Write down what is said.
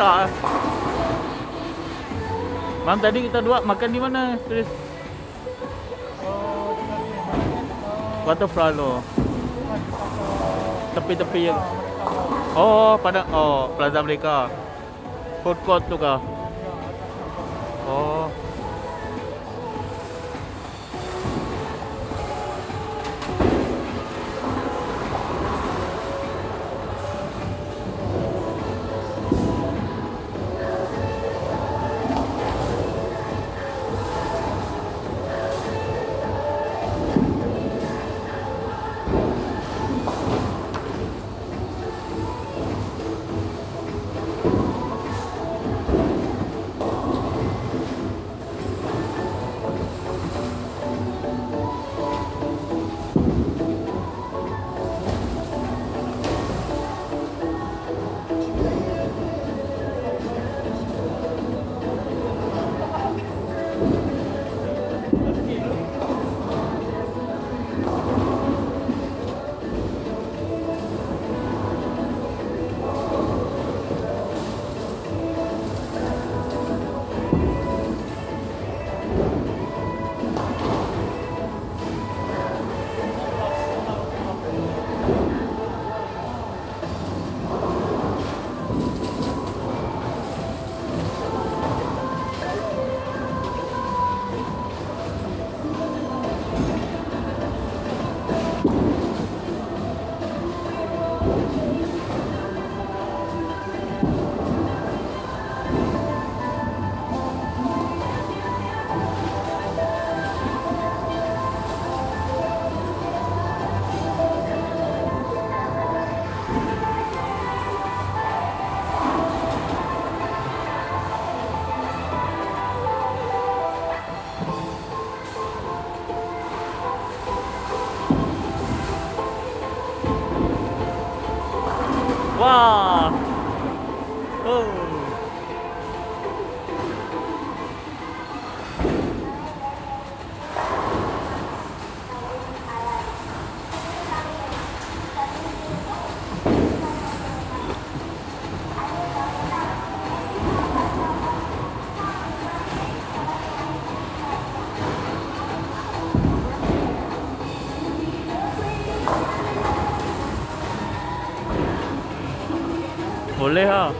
ah. Mam tadi kita dua makan di mana, Chris? Waterfront tu. Tepi-tepi yang Oh, pada oh, Plaza Merdeka. Food court tu kah? Oh. 哇。不累哈